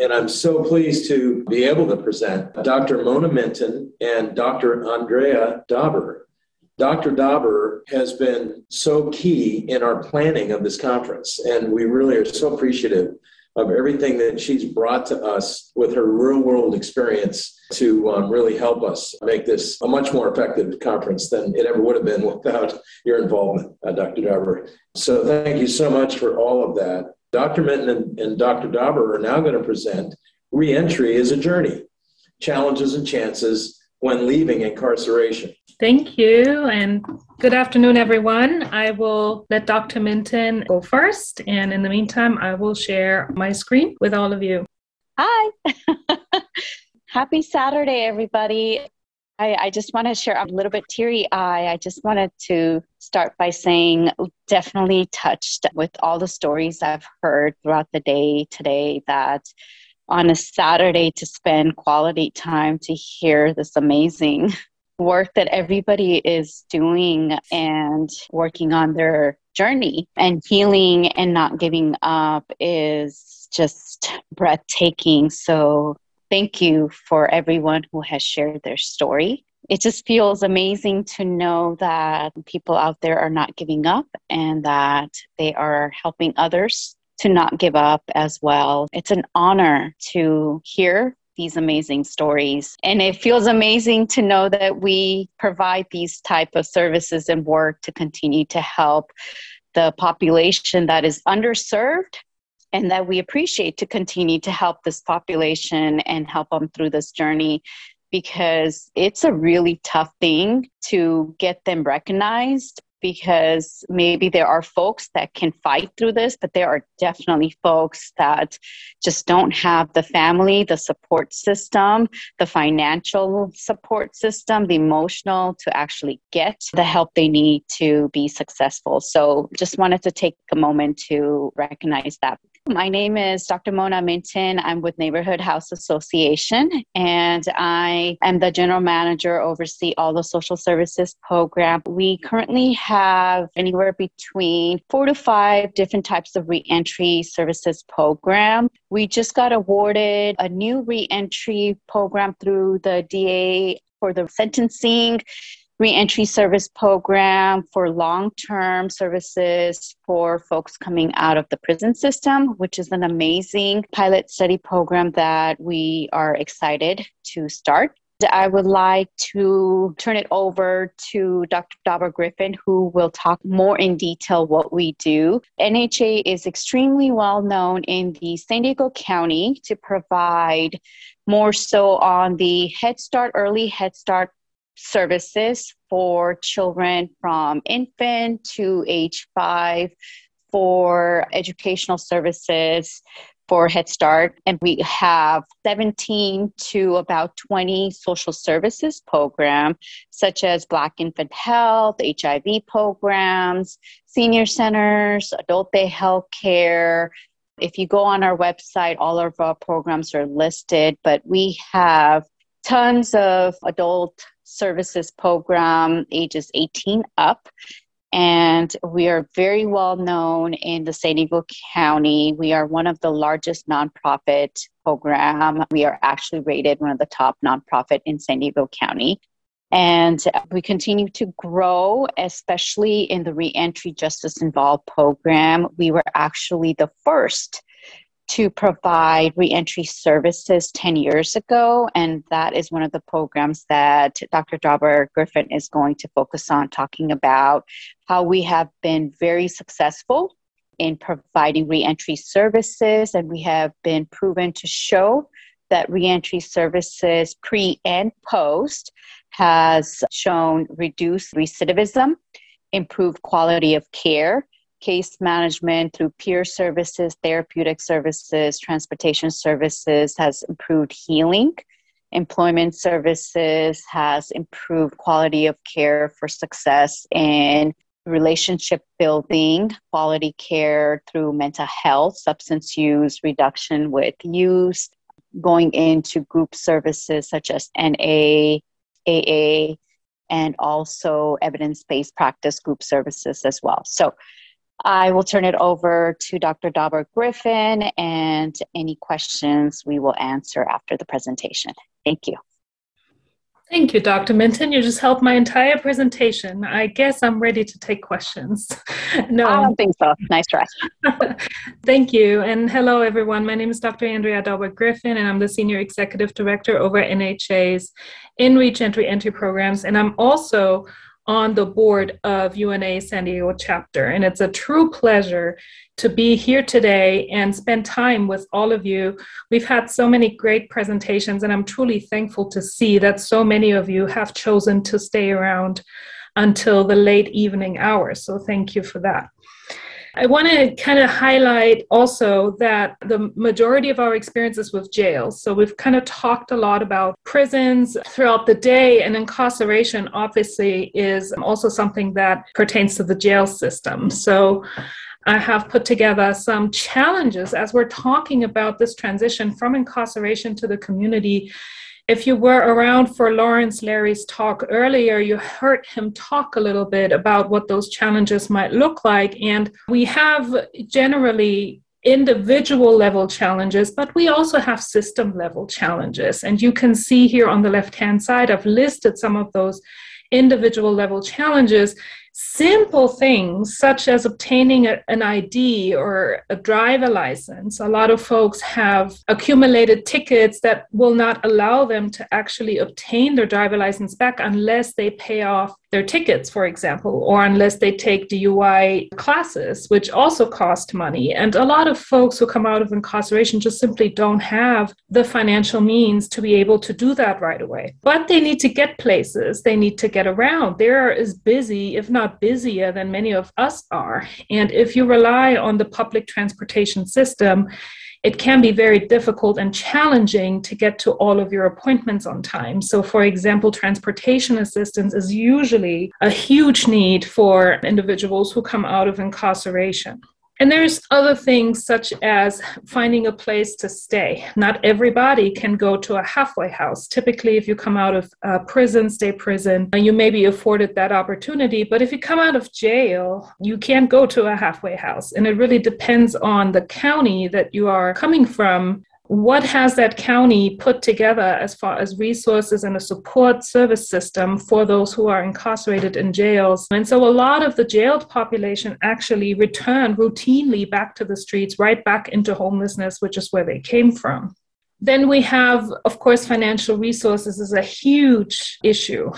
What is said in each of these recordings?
And I'm so pleased to be able to present Dr. Mona Minton and Dr. Andrea Dauber. Dr. Dauber has been so key in our planning of this conference, and we really are so appreciative of everything that she's brought to us with her real world experience to um, really help us make this a much more effective conference than it ever would have been without your involvement, uh, Dr. Dauber. So thank you so much for all of that. Dr. Minton and, and Dr. Dauber are now going to present Reentry is a Journey Challenges and Chances when Leaving Incarceration. Thank you, and good afternoon, everyone. I will let Dr. Minton go first, and in the meantime, I will share my screen with all of you. Hi. Happy Saturday, everybody. I, I just want to share a little bit teary eye. I just wanted to start by saying, definitely touched with all the stories I've heard throughout the day today that on a Saturday to spend quality time to hear this amazing work that everybody is doing and working on their journey and healing and not giving up is just breathtaking. So thank you for everyone who has shared their story. It just feels amazing to know that people out there are not giving up and that they are helping others to not give up as well. It's an honor to hear these amazing stories and it feels amazing to know that we provide these type of services and work to continue to help the population that is underserved and that we appreciate to continue to help this population and help them through this journey because it's a really tough thing to get them recognized because maybe there are folks that can fight through this, but there are definitely folks that just don't have the family, the support system, the financial support system, the emotional to actually get the help they need to be successful. So just wanted to take a moment to recognize that. My name is Dr. Mona Minton. I'm with Neighborhood House Association, and I am the general manager, oversee all the social services program. We currently have anywhere between four to five different types of reentry services program. We just got awarded a new reentry program through the DA for the sentencing reentry service program for long term services for folks coming out of the prison system, which is an amazing pilot study program that we are excited to start. I would like to turn it over to Dr. Dauber Griffin, who will talk more in detail what we do. NHA is extremely well known in the San Diego County to provide more so on the Head Start, early Head Start services for children from infant to age five for educational services for Head Start. And we have 17 to about 20 social services programs, such as Black Infant Health, HIV programs, senior centers, adult day health care. If you go on our website, all of our programs are listed, but we have tons of adult services program ages 18 up. And we are very well known in the San Diego County. We are one of the largest nonprofit program. We are actually rated one of the top nonprofit in San Diego County. And we continue to grow, especially in the reentry justice involved program. We were actually the first to provide reentry services 10 years ago, and that is one of the programs that Dr. Dauber Griffin is going to focus on, talking about how we have been very successful in providing reentry services, and we have been proven to show that reentry services pre and post has shown reduced recidivism, improved quality of care, case management through peer services, therapeutic services, transportation services has improved healing. Employment services has improved quality of care for success in relationship building, quality care through mental health, substance use reduction with use, going into group services such as NA, AA, and also evidence based practice group services as well. So, I will turn it over to Dr. Dauber Griffin and any questions we will answer after the presentation. Thank you. Thank you, Dr. Minton. You just helped my entire presentation. I guess I'm ready to take questions. no, I don't think so. Nice try. Thank you. And hello, everyone. My name is Dr. Andrea Dauber Griffin, and I'm the Senior Executive Director over NHA's InReach Entry Entry Programs. And I'm also on the board of UNA San Diego chapter. And it's a true pleasure to be here today and spend time with all of you. We've had so many great presentations, and I'm truly thankful to see that so many of you have chosen to stay around until the late evening hours. So, thank you for that. I want to kind of highlight also that the majority of our experiences with jails. So we've kind of talked a lot about prisons throughout the day, and incarceration obviously is also something that pertains to the jail system. So I have put together some challenges as we're talking about this transition from incarceration to the community if you were around for Lawrence Larry's talk earlier, you heard him talk a little bit about what those challenges might look like. And we have generally individual level challenges, but we also have system level challenges. And you can see here on the left hand side, I've listed some of those individual level challenges simple things such as obtaining a, an ID or a driver license. A lot of folks have accumulated tickets that will not allow them to actually obtain their driver license back unless they pay off their tickets, for example, or unless they take DUI classes, which also cost money. And a lot of folks who come out of incarceration just simply don't have the financial means to be able to do that right away. But they need to get places, they need to get around. They're as busy, if not busier, than many of us are. And if you rely on the public transportation system, it can be very difficult and challenging to get to all of your appointments on time. So, for example, transportation assistance is usually a huge need for individuals who come out of incarceration. And there's other things such as finding a place to stay. Not everybody can go to a halfway house. Typically, if you come out of uh, prison, stay prison, you may be afforded that opportunity. But if you come out of jail, you can't go to a halfway house. And it really depends on the county that you are coming from what has that county put together as far as resources and a support service system for those who are incarcerated in jails? And so a lot of the jailed population actually return routinely back to the streets, right back into homelessness, which is where they came from. Then we have, of course, financial resources is a huge issue.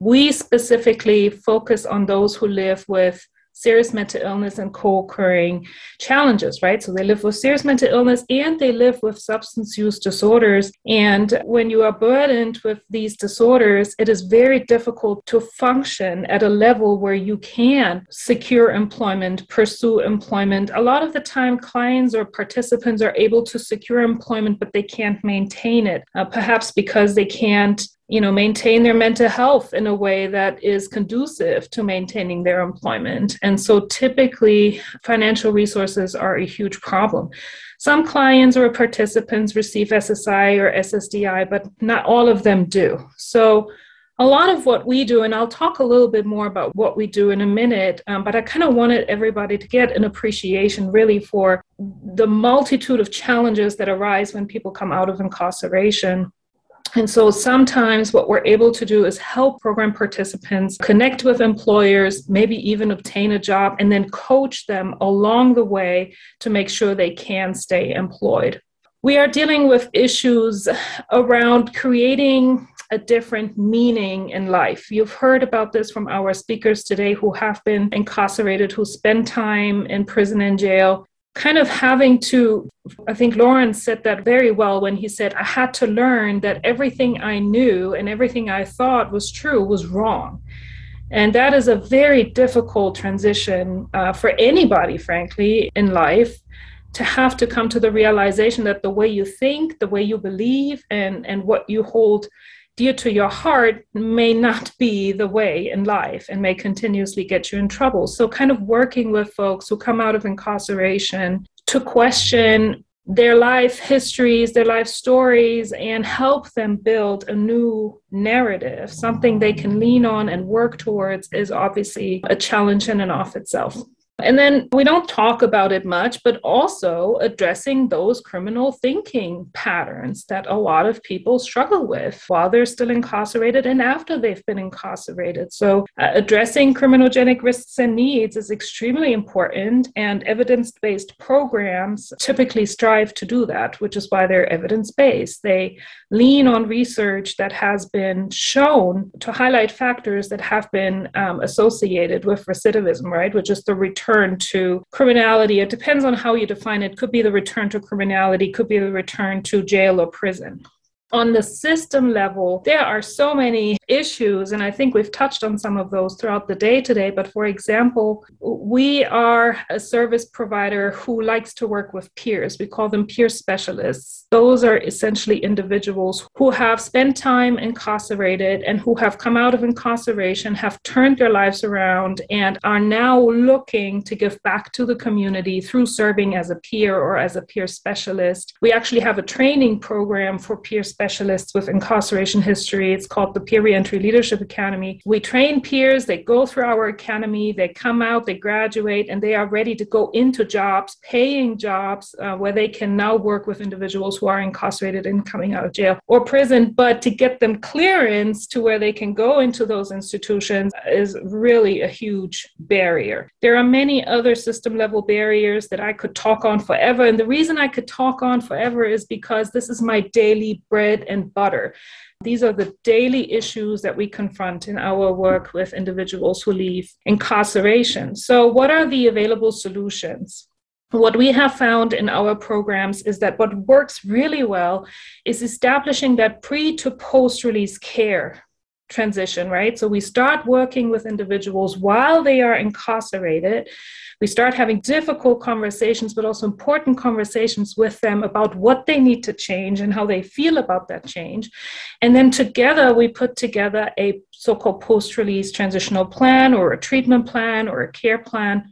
We specifically focus on those who live with serious mental illness and co-occurring challenges, right? So they live with serious mental illness and they live with substance use disorders. And when you are burdened with these disorders, it is very difficult to function at a level where you can secure employment, pursue employment. A lot of the time, clients or participants are able to secure employment, but they can't maintain it, uh, perhaps because they can't you know maintain their mental health in a way that is conducive to maintaining their employment. And so typically financial resources are a huge problem. Some clients or participants receive ssi or ssdi but not all of them do. So a lot of what we do, and I'll talk a little bit more about what we do in a minute, um, but I kind of wanted everybody to get an appreciation really for the multitude of challenges that arise when people come out of incarceration and so sometimes what we're able to do is help program participants connect with employers, maybe even obtain a job, and then coach them along the way to make sure they can stay employed. We are dealing with issues around creating a different meaning in life. You've heard about this from our speakers today who have been incarcerated, who spend time in prison and jail, kind of having to, I think Lawrence said that very well when he said, I had to learn that everything I knew and everything I thought was true was wrong. And that is a very difficult transition uh, for anybody, frankly, in life to have to come to the realization that the way you think, the way you believe, and, and what you hold dear to your heart may not be the way in life and may continuously get you in trouble. So, kind of working with folks who come out of incarceration to question their life histories, their life stories, and help them build a new narrative, something they can lean on and work towards, is obviously a challenge in and of itself. And then we don't talk about it much, but also addressing those criminal thinking patterns that a lot of people struggle with while they're still incarcerated and after they've been incarcerated. So, uh, addressing criminogenic risks and needs is extremely important, and evidence based programs typically strive to do that, which is why they're evidence based. They lean on research that has been shown to highlight factors that have been um, associated with recidivism, right, which is the return return to criminality. It depends on how you define it. Could be the return to criminality, could be the return to jail or prison on the system level, there are so many issues, and I think we've touched on some of those throughout the day today. But for example, we are a service provider who likes to work with peers. We call them peer specialists. Those are essentially individuals who have spent time incarcerated and who have come out of incarceration, have turned their lives around, and are now looking to give back to the community through serving as a peer or as a peer specialist. We actually have a training program for peer specialists specialists with incarceration history. It's called the Peer Reentry Leadership Academy. We train peers, they go through our academy, they come out, they graduate, and they are ready to go into jobs, paying jobs uh, where they can now work with individuals who are incarcerated and coming out of jail or prison. But to get them clearance to where they can go into those institutions is really a huge barrier. There are many other system level barriers that I could talk on forever. And the reason I could talk on forever is because this is my daily bread bread and butter. These are the daily issues that we confront in our work with individuals who leave incarceration. So, what are the available solutions? What we have found in our programs is that what works really well is establishing that pre to post release care transition, right? So we start working with individuals while they are incarcerated. We start having difficult conversations, but also important conversations with them about what they need to change and how they feel about that change. And then together, we put together a so called post release transitional plan or a treatment plan or a care plan.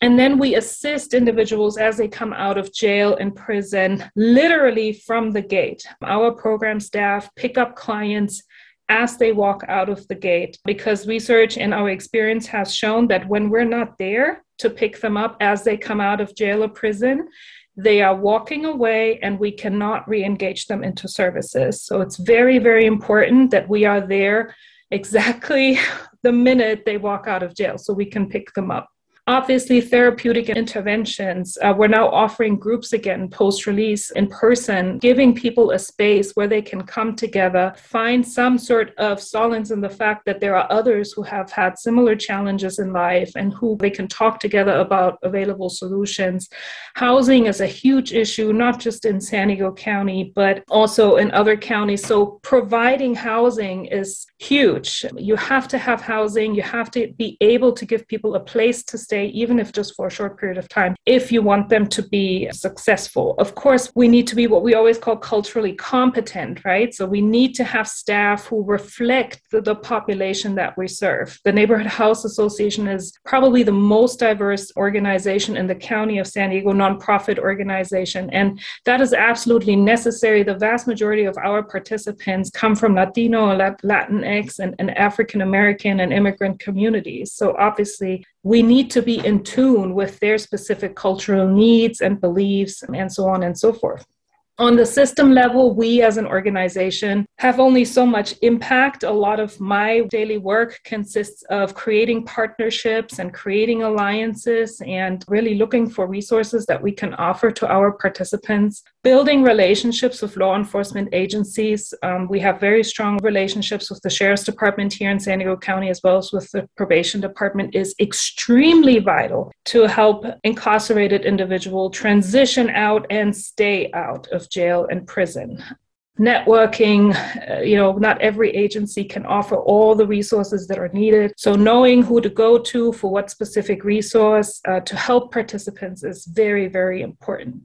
And then we assist individuals as they come out of jail and prison, literally from the gate. Our program staff pick up clients as they walk out of the gate because research and our experience has shown that when we're not there to pick them up as they come out of jail or prison, they are walking away and we cannot re engage them into services. So it's very, very important that we are there exactly the minute they walk out of jail so we can pick them up. Obviously, therapeutic interventions. Uh, we're now offering groups again post release in person, giving people a space where they can come together, find some sort of solace in the fact that there are others who have had similar challenges in life and who they can talk together about available solutions. Housing is a huge issue, not just in San Diego County, but also in other counties. So, providing housing is huge. You have to have housing, you have to be able to give people a place to stay stay, even if just for a short period of time, if you want them to be successful. Of course, we need to be what we always call culturally competent, right? So we need to have staff who reflect the, the population that we serve. The Neighborhood House Association is probably the most diverse organization in the county of San Diego, nonprofit organization. And that is absolutely necessary. The vast majority of our participants come from Latino, Latinx, and, and African American and immigrant communities. So obviously, we need to be in tune with their specific cultural needs and beliefs and so on and so forth on the system level, we as an organization have only so much impact. A lot of my daily work consists of creating partnerships and creating alliances and really looking for resources that we can offer to our participants, building relationships with law enforcement agencies. Um, we have very strong relationships with the Sheriff's Department here in San Diego County, as well as with the Probation Department, is extremely vital to help incarcerated individual transition out and stay out of jail and prison. Networking uh, you know not every agency can offer all the resources that are needed. So knowing who to go to for what specific resource uh, to help participants is very very important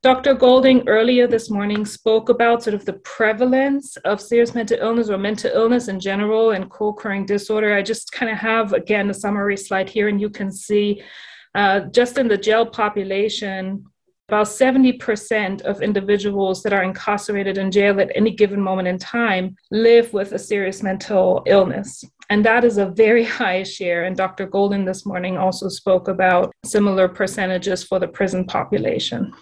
Dr. Golding earlier this morning spoke about sort of the prevalence of serious mental illness or mental illness in general and co occurring disorder. I just kind of have, again, a summary slide here, and you can see uh, just in the jail population, about 70% of individuals that are incarcerated in jail at any given moment in time live with a serious mental illness. And that is a very high share. And Dr. Golden this morning also spoke about similar percentages for the prison population.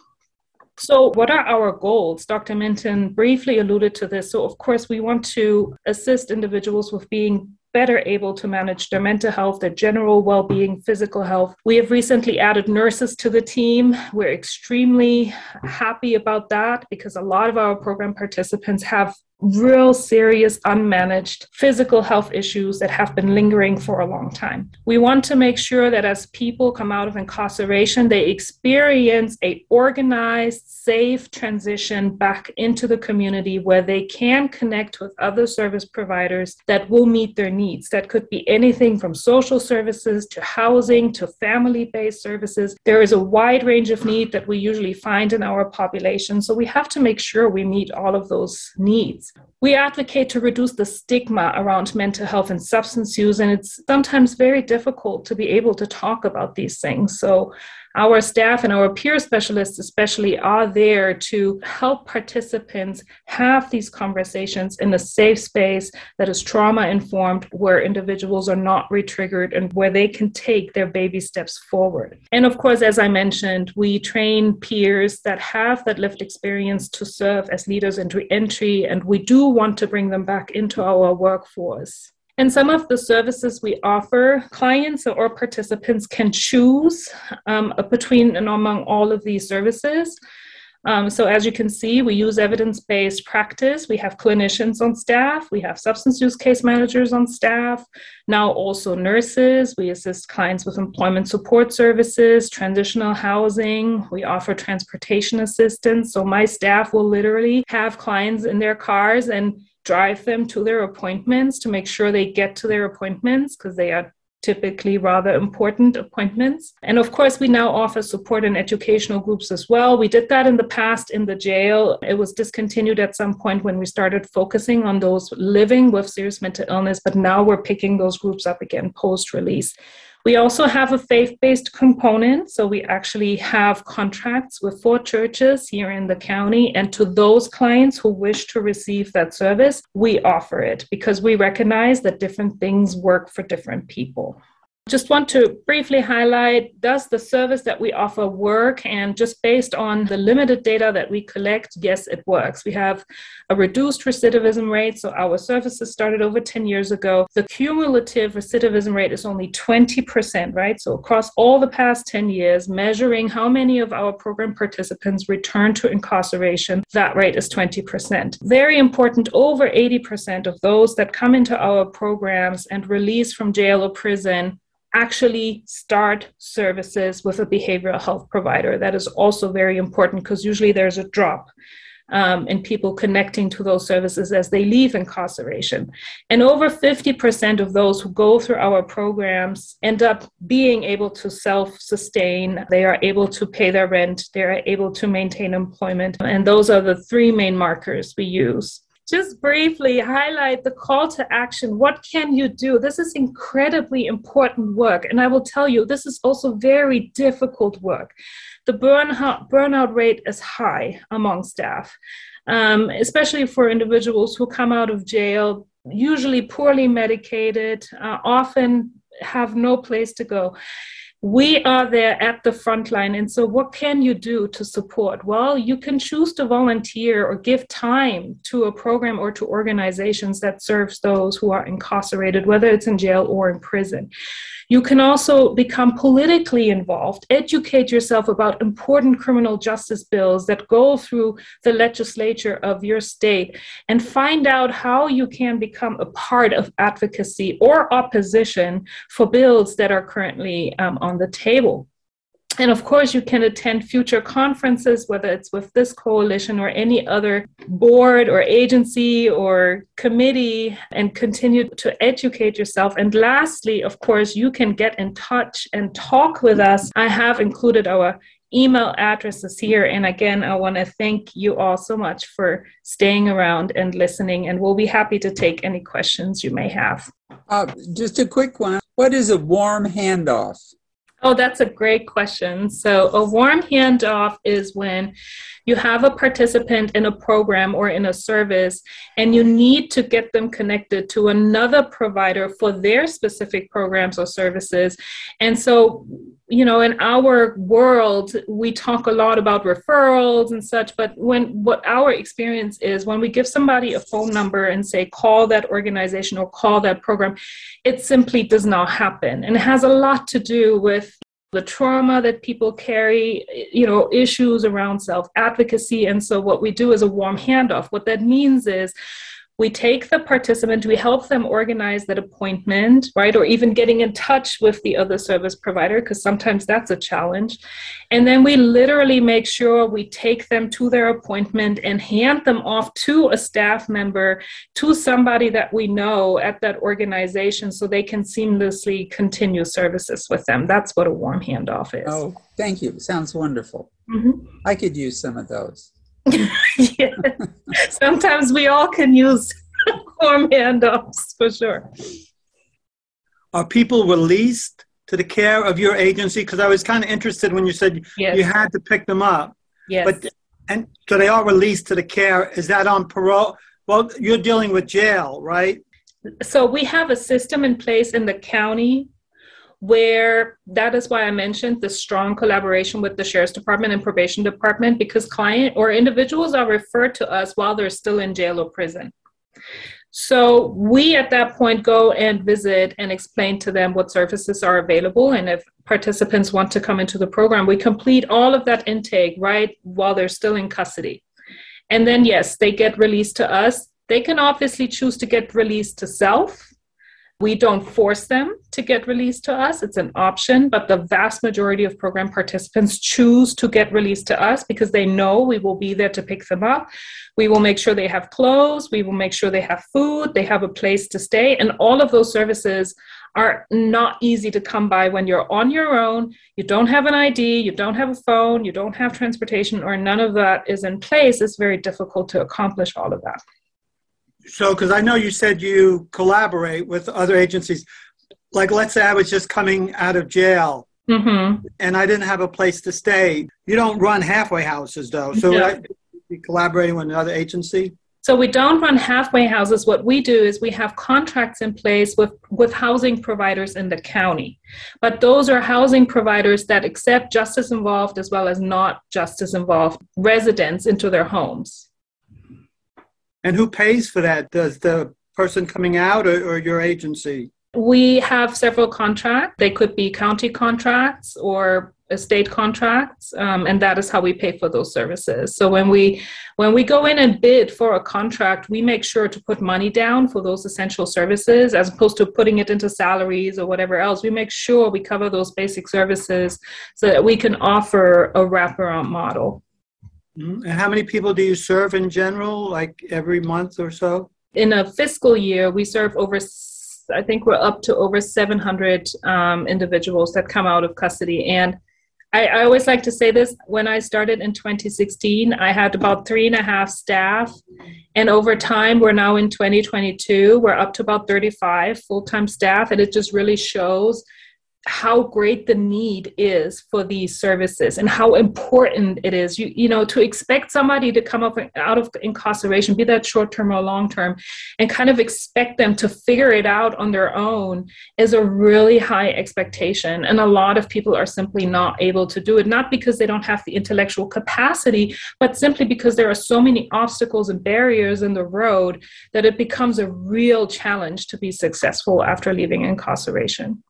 So, what are our goals? Dr. Minton briefly alluded to this. So, of course, we want to assist individuals with being better able to manage their mental health, their general well being, physical health. We have recently added nurses to the team. We're extremely happy about that because a lot of our program participants have real serious unmanaged physical health issues that have been lingering for a long time. We want to make sure that as people come out of incarceration they experience a organized safe transition back into the community where they can connect with other service providers that will meet their needs. That could be anything from social services to housing to family-based services. There is a wide range of need that we usually find in our population so we have to make sure we meet all of those needs. We advocate to reduce the stigma around mental health and substance use, and it's sometimes very difficult to be able to talk about these things. So, our staff and our peer specialists, especially, are there to help participants have these conversations in a safe space that is trauma informed, where individuals are not retriggered and where they can take their baby steps forward. And of course, as I mentioned, we train peers that have that lived experience to serve as leaders in reentry, and we do want to bring them back into our workforce. And some of the services we offer, clients or participants can choose um, between and among all of these services. Um, so, as you can see, we use evidence based practice. We have clinicians on staff, we have substance use case managers on staff, now also nurses. We assist clients with employment support services, transitional housing. We offer transportation assistance. So, my staff will literally have clients in their cars and drive them to their appointments to make sure they get to their appointments because they are typically rather important appointments. And of course, we now offer support in educational groups as well. We did that in the past in the jail. It was discontinued at some point when we started focusing on those living with serious mental illness, but now we're picking those groups up again post release. We also have a faith based component. So we actually have contracts with four churches here in the county. And to those clients who wish to receive that service, we offer it because we recognize that different things work for different people. Just want to briefly highlight does the service that we offer work? And just based on the limited data that we collect, yes, it works. We have a reduced recidivism rate. So our services started over 10 years ago. The cumulative recidivism rate is only 20%, right? So across all the past 10 years, measuring how many of our program participants return to incarceration, that rate is 20%. Very important, over 80% of those that come into our programs and release from jail or prison actually start services with a behavioral health provider. That is also very important because usually there's a drop um, in people connecting to those services as they leave incarceration. And over 50% of those who go through our programs end up being able to self sustain. They are able to pay their rent, they are able to maintain employment. And those are the three main markers we use just briefly highlight the call to action. What can you do? This is incredibly important work. And I will tell you, this is also very difficult work. The burnout, burnout rate is high among staff, um, especially for individuals who come out of jail, usually poorly medicated, uh, often have no place to go we are there at the front line. And so, what can you do to support? Well, you can choose to volunteer or give time to a program or to organizations that serves those who are incarcerated, whether it's in jail or in prison. You can also become politically involved, educate yourself about important criminal justice bills that go through the legislature of your state, and find out how you can become a part of advocacy or opposition for bills that are currently um, on the table. And of course, you can attend future conferences, whether it's with this coalition or any other board or agency or committee, and continue to educate yourself. And lastly, of course, you can get in touch and talk with us. I have included our email addresses here. And again, I want to thank you all so much for staying around and listening. And we'll be happy to take any questions you may have. Uh, just a quick one What is a warm handoff? Oh, that's a great question. So, a warm handoff is when you have a participant in a program or in a service and you need to get them connected to another provider for their specific programs or services. And so, you know, in our world, we talk a lot about referrals and such, but when what our experience is when we give somebody a phone number and say, call that organization or call that program, it simply does not happen. And it has a lot to do with the trauma that people carry, you know, issues around self advocacy. And so, what we do is a warm handoff. What that means is we take the participant, we help them organize that appointment, right? Or even getting in touch with the other service provider, because sometimes that's a challenge. And then we literally make sure we take them to their appointment and hand them off to a staff member, to somebody that we know at that organization so they can seamlessly continue services with them. That's what a warm handoff is. Oh, thank you. Sounds wonderful. Mm-hmm. I could use some of those. yeah. Sometimes we all can use warm handoffs for sure. Are people released to the care of your agency? Because I was kind of interested when you said yes. you had to pick them up. Yes. But and so they are released to the care. Is that on parole? Well, you're dealing with jail, right? So we have a system in place in the county where that is why I mentioned the strong collaboration with the Sheriff's Department and Probation Department because client or individuals are referred to us while they're still in jail or prison. So we at that point go and visit and explain to them what services are available. And if participants want to come into the program, we complete all of that intake right while they're still in custody. And then, yes, they get released to us. They can obviously choose to get released to self we don't force them to get released to us, it's an option, but the vast majority of program participants choose to get released to us because they know we will be there to pick them up. We will make sure they have clothes, we will make sure they have food, they have a place to stay, and all of those services are not easy to come by when you're on your own. You don't have an ID, you don't have a phone, you don't have transportation, or none of that is in place. It's very difficult to accomplish all of that. So, because I know you said you collaborate with other agencies. Like, let's say I was just coming out of jail mm-hmm. and I didn't have a place to stay. You don't run halfway houses, though. So. I, be collaborating with another agency? So we don't run halfway houses. What we do is we have contracts in place with, with housing providers in the county. But those are housing providers that accept justice involved as well as not justice involved residents into their homes. And who pays for that? Does the person coming out or, or your agency? We have several contracts. They could be county contracts or state contracts um, and that is how we pay for those services so when we when we go in and bid for a contract we make sure to put money down for those essential services as opposed to putting it into salaries or whatever else we make sure we cover those basic services so that we can offer a wraparound model. And how many people do you serve in general, like every month or so? In a fiscal year, we serve over, I think we're up to over 700 um, individuals that come out of custody. And I, I, always like to say this when I started in 2016, I had about three and a half staff. And over time, we're now in 2022, we're up to about 35 full time staff. And it just really shows how great the need is for these services and how important it is. You you know to expect somebody to come up out of incarceration be that short term or long term and kind of expect them to figure it out on their own is a really high expectation. And a lot of people are simply not able to do it not because they don't have the intellectual capacity but simply because there are so many obstacles and barriers in the road that it becomes a real challenge to be successful after leaving incarceration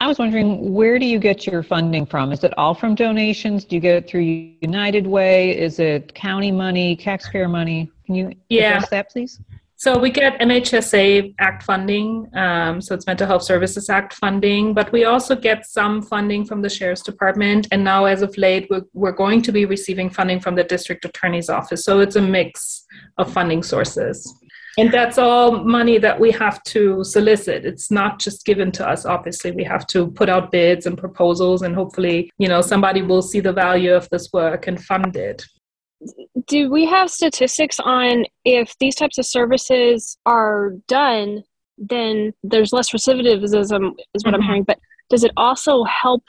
I was wondering, where do you get your funding from? Is it all from donations? Do you get it through United Way? Is it county money, taxpayer money? Can you yeah. address that, please? So we get MHSA Act funding, um, so it's Mental Health Services Act funding, but we also get some funding from the Sheriff's Department, and now as of late, we're, we're going to be receiving funding from the District Attorney's Office. So it's a mix of funding sources. And that's all money that we have to solicit. It's not just given to us. Obviously, we have to put out bids and proposals, and hopefully, you know, somebody will see the value of this work and fund it. Do we have statistics on if these types of services are done, then there's less recidivism, is what mm-hmm. I'm hearing. But does it also help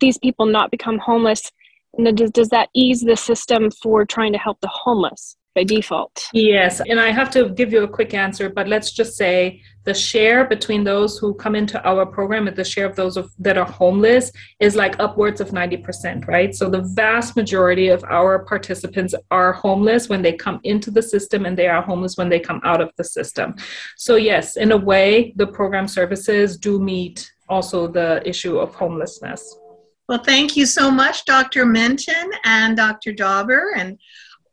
these people not become homeless? And does, does that ease the system for trying to help the homeless? By default. Yes, and I have to give you a quick answer, but let's just say the share between those who come into our program and the share of those of, that are homeless is like upwards of 90%, right? So the vast majority of our participants are homeless when they come into the system and they are homeless when they come out of the system. So yes, in a way, the program services do meet also the issue of homelessness. Well, thank you so much, Dr. Minton and Dr. Dauber. And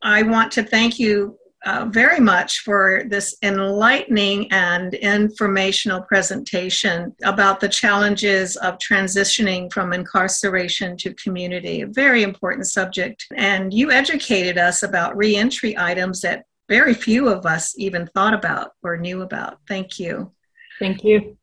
I want to thank you uh, very much for this enlightening and informational presentation about the challenges of transitioning from incarceration to community, a very important subject. And you educated us about reentry items that very few of us even thought about or knew about. Thank you. Thank you.